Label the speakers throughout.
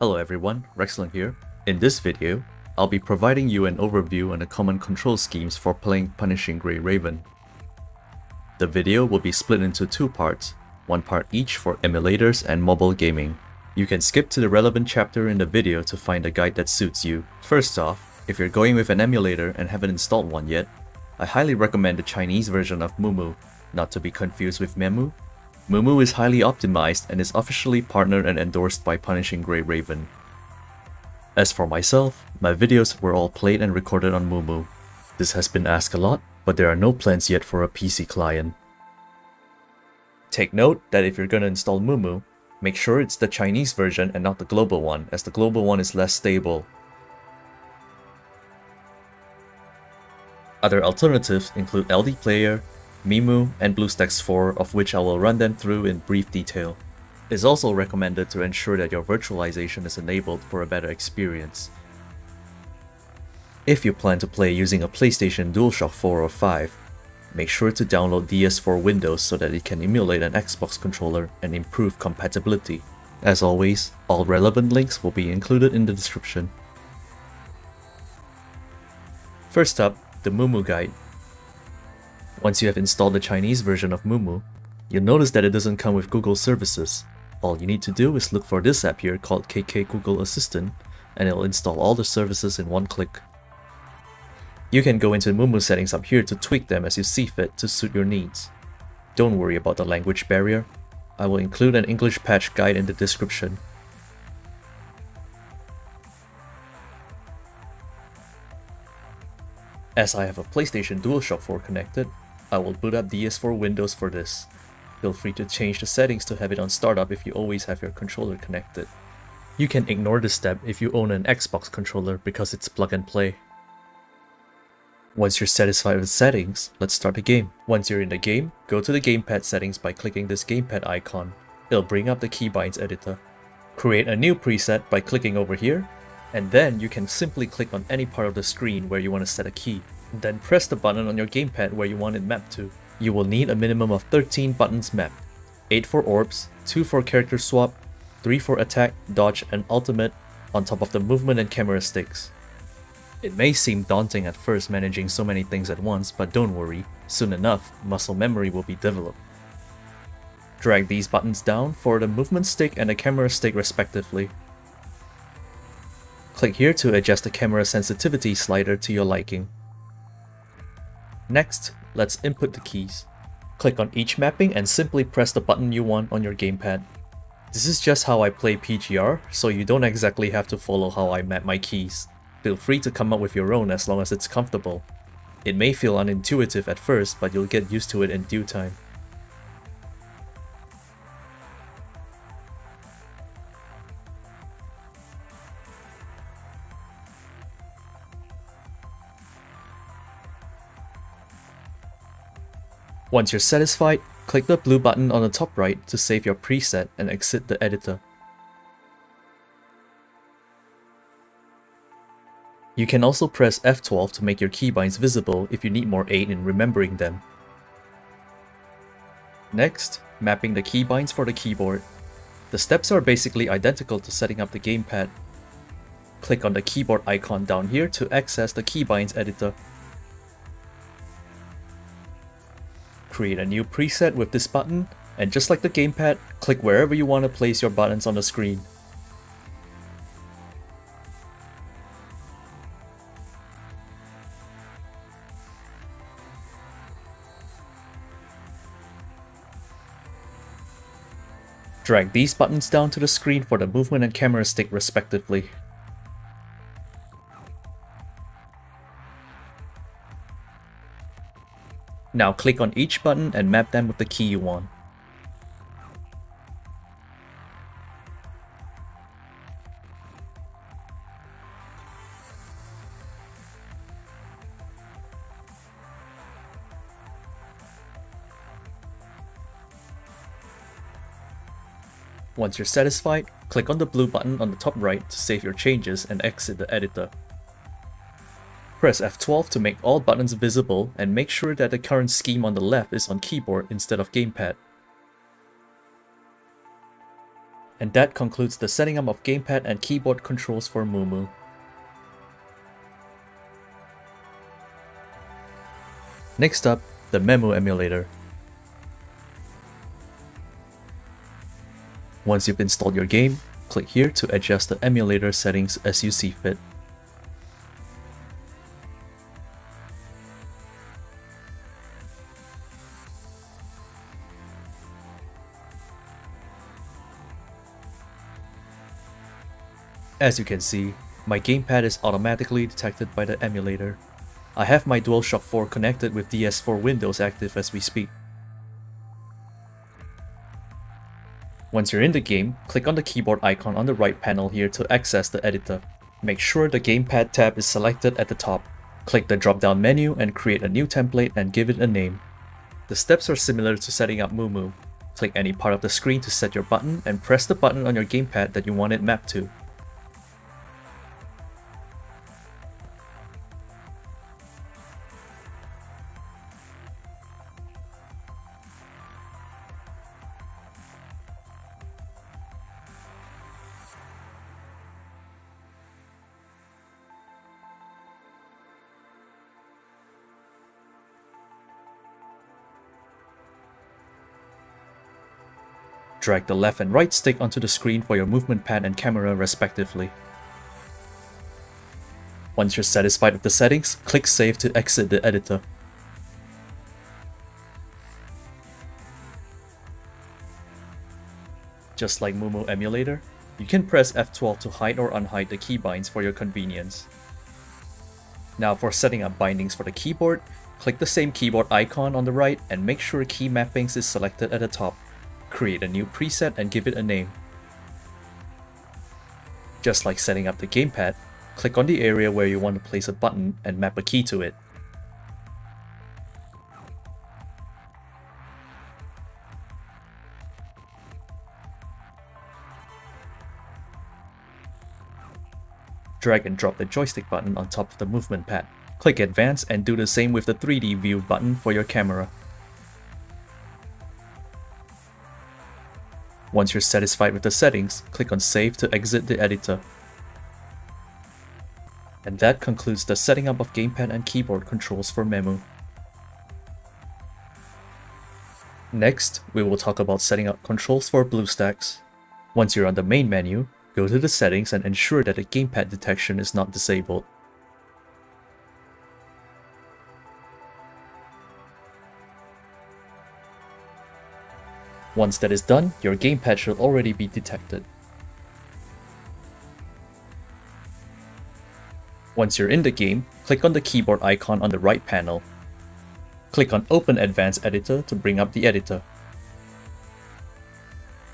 Speaker 1: Hello everyone, Rexlent here. In this video, I'll be providing you an overview on the common control schemes for playing Punishing Gray Raven. The video will be split into two parts, one part each for emulators and mobile gaming. You can skip to the relevant chapter in the video to find a guide that suits you. First off, if you're going with an emulator and haven't installed one yet, I highly recommend the Chinese version of Mumu, not to be confused with Memu. Mumu is highly optimized and is officially partnered and endorsed by Punishing Gray Raven. As for myself, my videos were all played and recorded on Mumu. This has been asked a lot, but there are no plans yet for a PC client. Take note that if you're gonna install Mumu, make sure it's the Chinese version and not the global one, as the global one is less stable. Other alternatives include LD Player, Memu, and BlueStacks 4, of which I will run them through in brief detail. It's also recommended to ensure that your virtualization is enabled for a better experience. If you plan to play using a PlayStation DualShock 4 or 5, make sure to download DS4 Windows so that it can emulate an Xbox controller and improve compatibility. As always, all relevant links will be included in the description. First up, the Mumu Guide. Once you have installed the Chinese version of Mumu, you'll notice that it doesn't come with Google services. All you need to do is look for this app here called KK Google Assistant, and it'll install all the services in one click. You can go into Mumu settings up here to tweak them as you see fit to suit your needs. Don't worry about the language barrier. I will include an English patch guide in the description. As I have a PlayStation DualShock 4 connected, I will boot up DS4 Windows for this. Feel free to change the settings to have it on startup if you always have your controller connected. You can ignore this step if you own an Xbox controller because it's plug and play. Once you're satisfied with settings, let's start the game. Once you're in the game, go to the gamepad settings by clicking this gamepad icon. It'll bring up the keybinds editor. Create a new preset by clicking over here, and then you can simply click on any part of the screen where you want to set a key. Then press the button on your gamepad where you want it mapped to. You will need a minimum of 13 buttons mapped. 8 for orbs, 2 for character swap, 3 for attack, dodge, and ultimate, on top of the movement and camera sticks. It may seem daunting at first managing so many things at once, but don't worry, soon enough, muscle memory will be developed. Drag these buttons down for the movement stick and the camera stick respectively. Click here to adjust the camera sensitivity slider to your liking. Next, let's input the keys. Click on each mapping and simply press the button you want on your gamepad. This is just how I play PGR, so you don't exactly have to follow how I map my keys. Feel free to come up with your own as long as it's comfortable. It may feel unintuitive at first, but you'll get used to it in due time. Once you're satisfied, click the blue button on the top right to save your preset and exit the editor. You can also press F12 to make your keybinds visible if you need more aid in remembering them. Next, mapping the keybinds for the keyboard. The steps are basically identical to setting up the gamepad. Click on the keyboard icon down here to access the keybinds editor. Create a new preset with this button, and just like the gamepad, click wherever you want to place your buttons on the screen. Drag these buttons down to the screen for the movement and camera stick respectively. Now click on each button and map them with the key you want. Once you're satisfied, click on the blue button on the top right to save your changes and exit the editor. Press F12 to make all buttons visible and make sure that the current scheme on the left is on keyboard instead of gamepad. And that concludes the setting up of gamepad and keyboard controls for Mumu. Next up, the Memu emulator. Once you've installed your game, click here to adjust the emulator settings as you see fit. As you can see, my gamepad is automatically detected by the emulator. I have my DualShock 4 connected with DS4 Windows active as we speak. Once you're in the game, click on the keyboard icon on the right panel here to access the editor. Make sure the gamepad tab is selected at the top. Click the drop-down menu and create a new template and give it a name. The steps are similar to setting up Mumu. Click any part of the screen to set your button and press the button on your gamepad that you want it mapped to. Drag the left and right stick onto the screen for your movement pad and camera respectively. Once you're satisfied with the settings, click Save to exit the editor. Just like Mumu emulator, you can press F12 to hide or unhide the keybinds for your convenience. Now for setting up bindings for the keyboard, click the same keyboard icon on the right and make sure key mappings is selected at the top. Create a new preset and give it a name. Just like setting up the gamepad, click on the area where you want to place a button and map a key to it. Drag and drop the joystick button on top of the movement pad. Click advance and do the same with the 3D view button for your camera. Once you're satisfied with the settings, click on Save to exit the editor. And that concludes the setting up of gamepad and keyboard controls for Memu. Next, we will talk about setting up controls for BlueStacks. Once you're on the main menu, go to the settings and ensure that the gamepad detection is not disabled. Once that is done, your gamepad should already be detected. Once you're in the game, click on the keyboard icon on the right panel. Click on Open Advanced Editor to bring up the editor.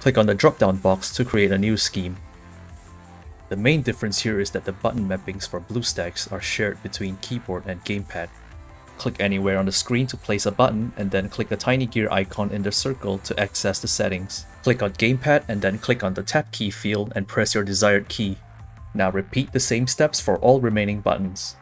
Speaker 1: Click on the drop-down box to create a new scheme. The main difference here is that the button mappings for BlueStacks are shared between keyboard and gamepad. Click anywhere on the screen to place a button and then click the tiny gear icon in the circle to access the settings. Click on gamepad and then click on the tap key field and press your desired key. Now repeat the same steps for all remaining buttons.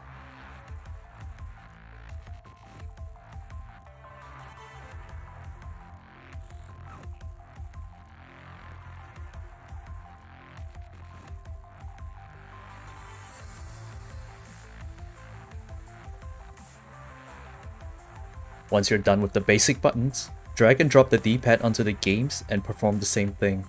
Speaker 1: Once you're done with the basic buttons, drag and drop the D-pad onto the games and perform the same thing.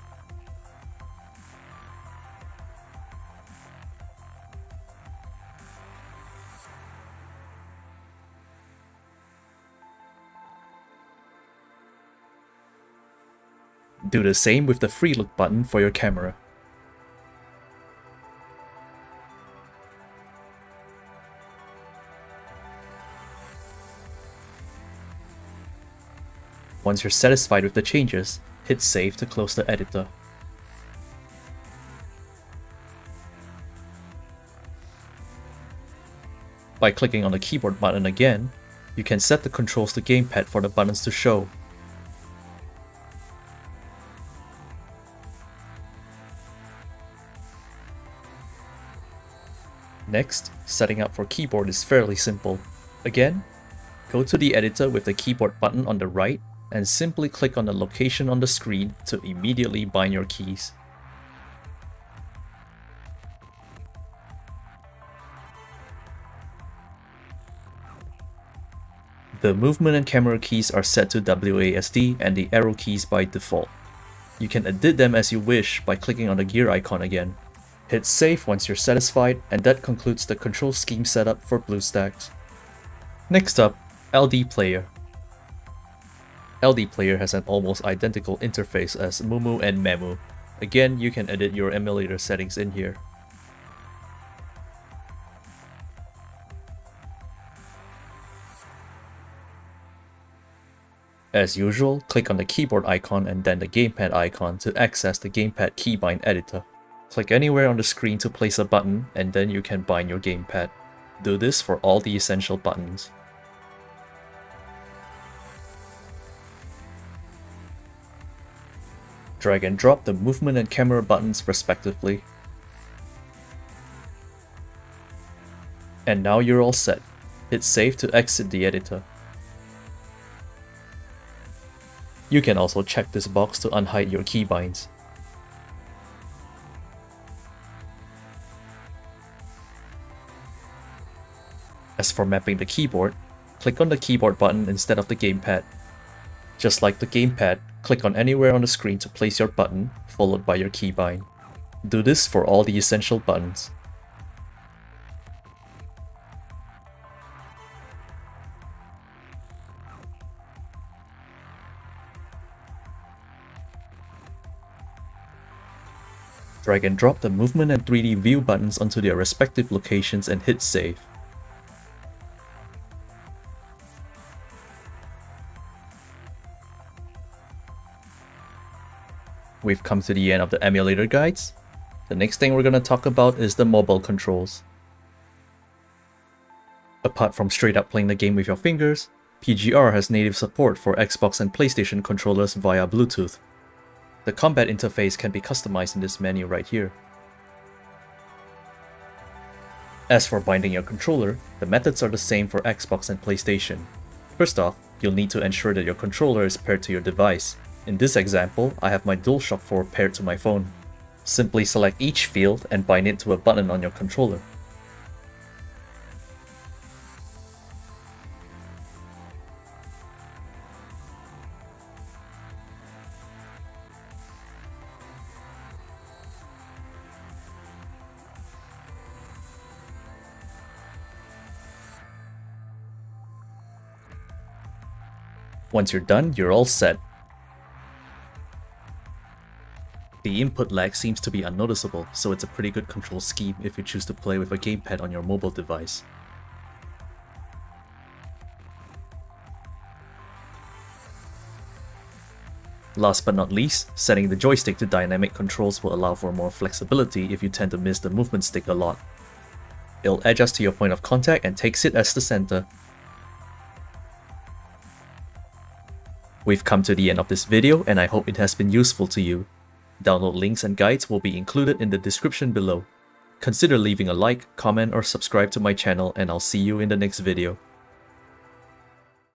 Speaker 1: Do the same with the free look button for your camera. Once you're satisfied with the changes, hit save to close the editor. By clicking on the keyboard button again, you can set the controls to gamepad for the buttons to show. Next, setting up for keyboard is fairly simple. Again, go to the editor with the keyboard button on the right and simply click on the location on the screen to immediately bind your keys. The movement and camera keys are set to WASD and the arrow keys by default. You can edit them as you wish by clicking on the gear icon again. Hit save once you're satisfied and that concludes the control scheme setup for BlueStacks. Next up, LD Player. LD Player has an almost identical interface as Mumu and Memu. Again, you can edit your emulator settings in here. As usual, click on the keyboard icon and then the gamepad icon to access the gamepad keybind editor. Click anywhere on the screen to place a button and then you can bind your gamepad. Do this for all the essential buttons. Drag and drop the movement and camera buttons respectively. And now you're all set. Hit save to exit the editor. You can also check this box to unhide your keybinds. As for mapping the keyboard, click on the keyboard button instead of the gamepad. Just like the gamepad, click on anywhere on the screen to place your button, followed by your keybind. Do this for all the essential buttons. Drag and drop the movement and 3D view buttons onto their respective locations and hit save. We've come to the end of the emulator guides. The next thing we're going to talk about is the mobile controls. Apart from straight up playing the game with your fingers, PGR has native support for Xbox and PlayStation controllers via Bluetooth. The combat interface can be customized in this menu right here. As for binding your controller, the methods are the same for Xbox and PlayStation. First off, you'll need to ensure that your controller is paired to your device. In this example, I have my DualShock 4 paired to my phone. Simply select each field and bind it to a button on your controller. Once you're done, you're all set. The input lag seems to be unnoticeable, so it's a pretty good control scheme if you choose to play with a gamepad on your mobile device. Last but not least, setting the joystick to dynamic controls will allow for more flexibility if you tend to miss the movement stick a lot. It'll adjust to your point of contact and takes it as the center, We've come to the end of this video and I hope it has been useful to you. Download links and guides will be included in the description below. Consider leaving a like, comment or subscribe to my channel and I'll see you in the next video.